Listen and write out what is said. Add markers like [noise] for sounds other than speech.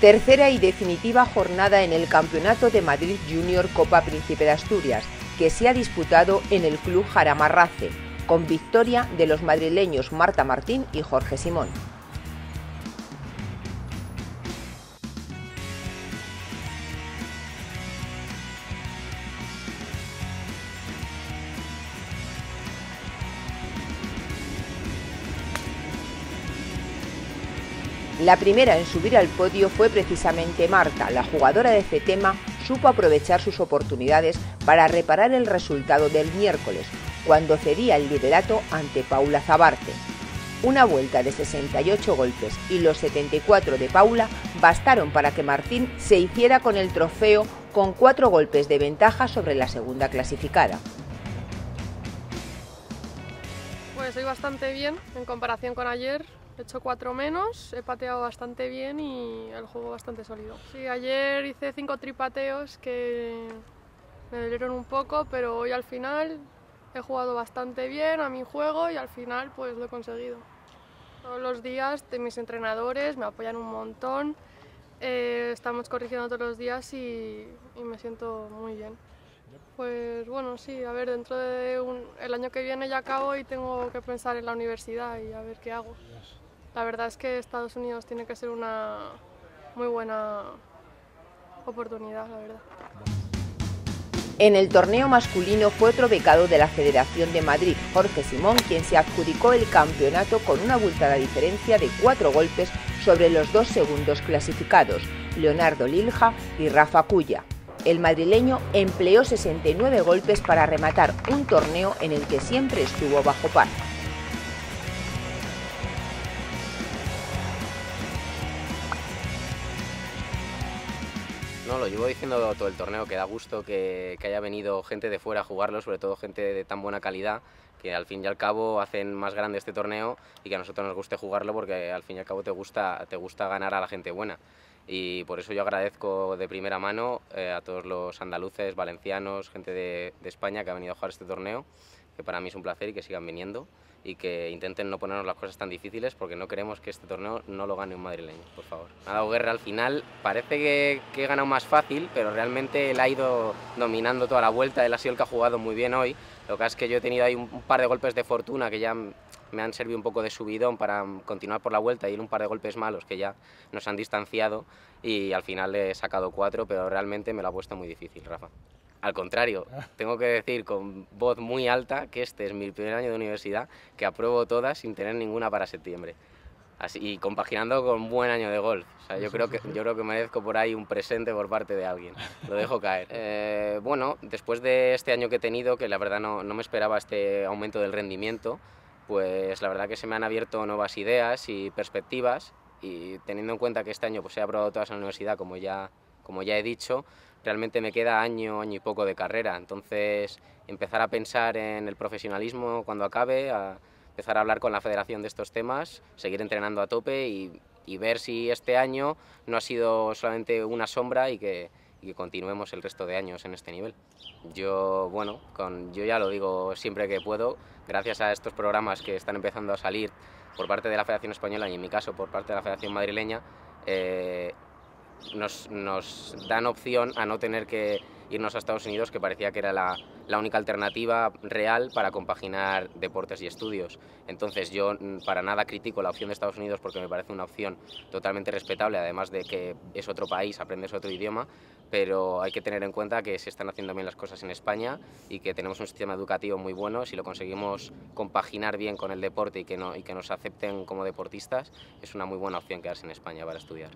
Tercera y definitiva jornada en el Campeonato de Madrid Junior Copa Príncipe de Asturias, que se ha disputado en el Club Jaramarrace, con victoria de los madrileños Marta Martín y Jorge Simón. La primera en subir al podio fue precisamente Marta, la jugadora de Cetema supo aprovechar sus oportunidades para reparar el resultado del miércoles, cuando cedía el liderato ante Paula Zabarte. Una vuelta de 68 golpes y los 74 de Paula bastaron para que Martín se hiciera con el trofeo con cuatro golpes de ventaja sobre la segunda clasificada. Pues soy bastante bien en comparación con ayer. He hecho cuatro menos, he pateado bastante bien y el juego bastante sólido. Sí, ayer hice cinco tripateos que me dolieron un poco, pero hoy al final he jugado bastante bien a mi juego y al final pues lo he conseguido. Todos los días mis entrenadores me apoyan un montón, eh, estamos corrigiendo todos los días y, y, me siento muy bien. Pues bueno, sí, a ver, dentro de un, el año que viene ya acabo y tengo que pensar en la universidad y a ver qué hago. La verdad es que Estados Unidos tiene que ser una muy buena oportunidad, la verdad. En el torneo masculino fue otro becado de la Federación de Madrid, Jorge Simón, quien se adjudicó el campeonato con una abultada diferencia de cuatro golpes sobre los dos segundos clasificados, Leonardo Lilja y Rafa Cuya. El madrileño empleó 69 golpes para rematar un torneo en el que siempre estuvo bajo par. No, lo llevo diciendo todo el torneo, que da gusto que, haya venido gente de fuera a jugarlo, sobre todo gente de tan buena calidad, que al fin y al cabo hacen más grande este torneo y que a nosotros nos guste jugarlo porque al fin y al cabo te gusta, te gusta ganar a la gente buena. Y por eso yo agradezco de primera mano eh, a todos los andaluces, valencianos, gente de, de España que ha venido a jugar este torneo, que para mí es un placer y que sigan viniendo y que intenten no ponernos las cosas tan difíciles porque no queremos que este torneo no lo gane un madrileño, por favor. Ha dado guerra al final, parece que, que he ganado más fácil, pero realmente él ha ido dominando toda la vuelta, él ha sido el que ha jugado muy bien hoy, lo que es que yo he tenido ahí un, un par de golpes de fortuna que ya me han servido un poco de subidón para continuar por la vuelta y un par de golpes malos que ya nos han distanciado y al final he sacado cuatro, pero realmente me lo ha puesto muy difícil, Rafa. Al contrario, tengo que decir con voz muy alta que este es mi primer año de universidad, que apruebo todas sin tener ninguna para septiembre. Así, y compaginando con un buen año de golf. O sea, yo, creo que, yo creo que merezco por ahí un presente por parte de alguien. Lo dejo caer. [laughs] Eh, bueno, después de este año que he tenido, que la verdad no, no me esperaba este aumento del rendimiento, pues la verdad que se me han abierto nuevas ideas y perspectivas y teniendo en cuenta que este año pues he aprobado todas en la universidad, como ya, como ya he dicho, realmente me queda año, año y poco de carrera. Entonces, empezar a pensar en el profesionalismo cuando acabe, a empezar a hablar con la federación de estos temas, seguir entrenando a tope y, y ver si este año no ha sido solamente una sombra y que, y que continuemos el resto de años en este nivel. Yo, bueno, con, yo ya lo digo siempre que puedo, gracias a estos programas que están empezando a salir por parte de la Federación Española y en mi caso por parte de la Federación Madrileña, eh, nos, dan opción a no tener que irnos a Estados Unidos, que parecía que era la, única alternativa real para compaginar deportes y estudios. Entonces yo mm, para nada critico la opción de Estados Unidos porque me parece una opción totalmente respetable, además de que es otro país, aprendes otro idioma, pero hay que tener en cuenta que se están haciendo bien las cosas en España y que tenemos un sistema educativo muy bueno. Si lo conseguimos compaginar bien con el deporte y que, y que nos acepten como deportistas, es una muy buena opción quedarse en España para estudiar.